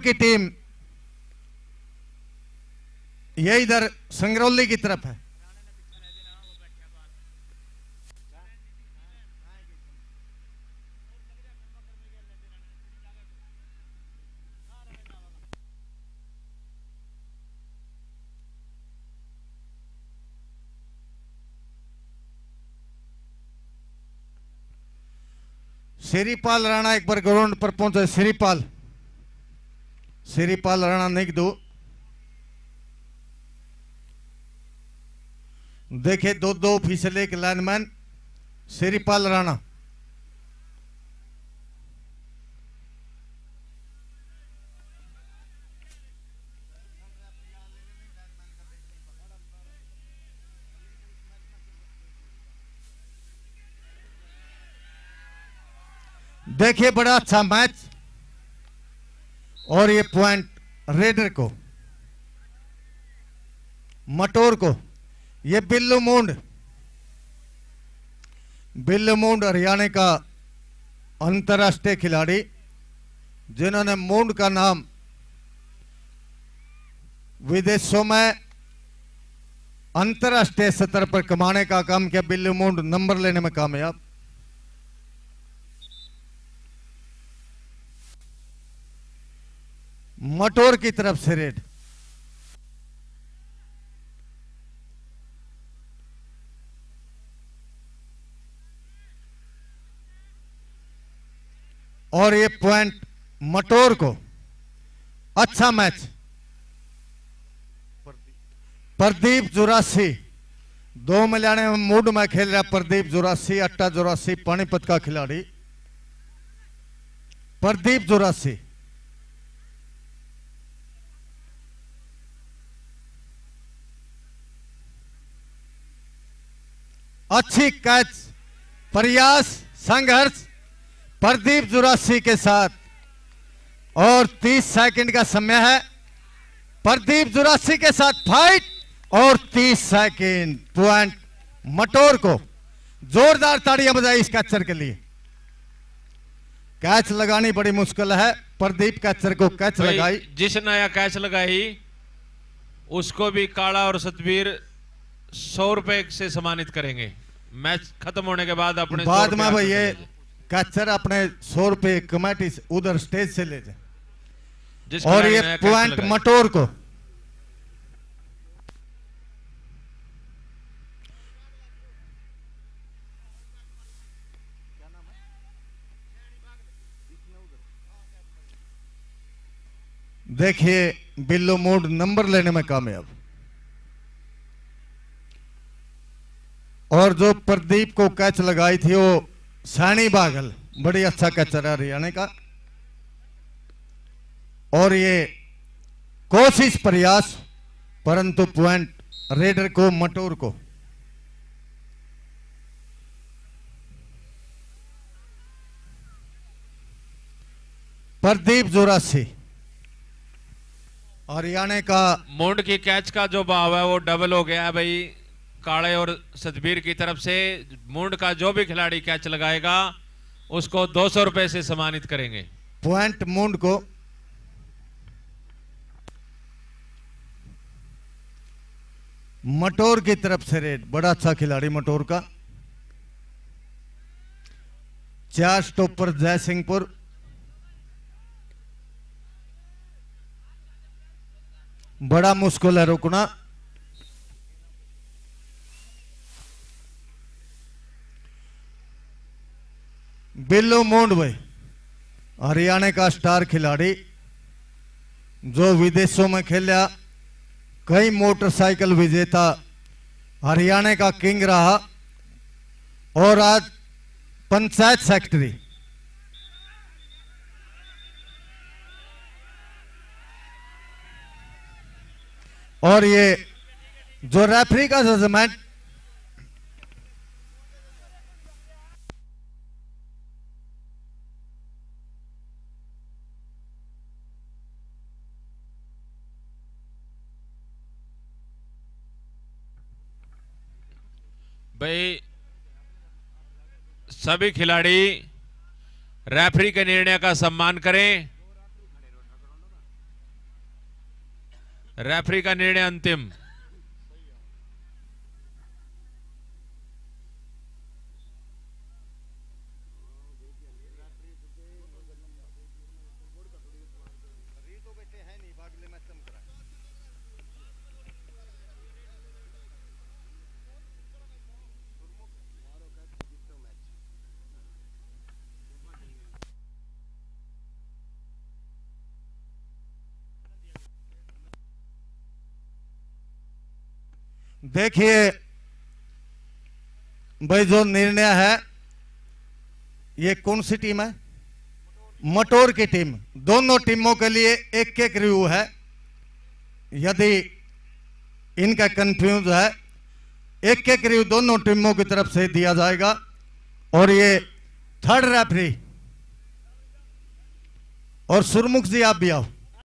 की टीम ये इधर संगरौली की तरफ़ है। श्रीपाल राणा एक बार ग्राउंड पर पहुँचे। श्रीपाल श्रीपाल राणा नहीं दो। देखे दो दो ऑफिसर एक लाइनमैन श्रीपाल राणा देखिए बड़ा अच्छा मैच। और ये पॉइंट रेडर को मटोर को, ये बिल्लू मूंड बिल्लू मूंड हरियाणा का अंतर्राष्ट्रीय खिलाड़ी, जिन्होंने मूंड का नाम विदेशों में अंतर्राष्ट्रीय स्तर पर कमाने का काम किया। बिल्लू मूंड नंबर लेने में कामयाब। मटोर की तरफ़ से रेड। और ये पॉइंट मटोर को अच्छा मैच प्रदीप जुरासी, दो मिलाने मूड में खेल रहा प्रदीप जुरासी, अट्टा जुरासी, पानीपत का खिलाड़ी। प्रदीप जुरासी। अच्छी कैच प्रयास संघर्ष प्रदीप जुरासी के साथ। और 30 सेकंड का समय है। प्रदीप जुरासी के साथ फाइट। और 30 सेकंड पॉइंट मटोर को जोरदार ताड़ियाँ बजाई इस कैचर के लिए। कैच लगानी बड़ी मुश्किल है। प्रदीप कैचर को कैच लगाई। जिस नया कैच लगाई उसको भी काला और सतबीर सौ रुपए से सम्मानित करेंगे। मैच खत्म होने के बाद अपने बाद में भाई हाथ ये ले जाए। अपने सौ रुपए कमेटी से उधर स्टेज से ले जाए। और ये पॉइंट मटोर को। देखिए बिल्लो मोड नंबर लेने में कामयाब। और जो प्रदीप को कैच लगाई थी वो सैनी बागल, बड़ी अच्छा कैचर है हरियाणा का। और ये कोशिश प्रयास, परंतु पॉइंट रेडर को, मटोर को। प्रदीप जोरासी। हरियाणा का मुंड की कैच का जो भाव है वो डबल हो गया है भाई। काले और सतबीर की तरफ़ से मुंड का जो भी खिलाड़ी कैच लगाएगा, उसको दो सौ रुपए से सम्मानित करेंगे। पॉइंट मुंड को। मटोर की तरफ़ से रेड। बड़ा अच्छा खिलाड़ी मटोर का। चार स्टॉपर जयसिंहपुर। बड़ा मुश्किल है रुकना। बिल्लो मोंड भाई हरियाणा का स्टार खिलाड़ी, जो विदेशों में खेला, कई मोटरसाइकिल विजेता, हरियाणा का किंग रहा, और आज पंचायत सेक्रेटरी। और ये जो रेफरी का जजमेंट भाई सभी खिलाड़ी रेफरी के निर्णय का सम्मान करें। रेफरी का निर्णय अंतिम। देखिए, भाई जो निर्णय है, ये कौन सी टीम है? मटोर की टीम। दोनों टीमों के लिए एक एक रिव्यू है। यदि इनका कंफ्यूज है एक एक रिव्यू दोनों टीमों की तरफ़ से दिया जाएगा। और ये थर्ड रेफरी और सुरमुख जी, आप भी आओ।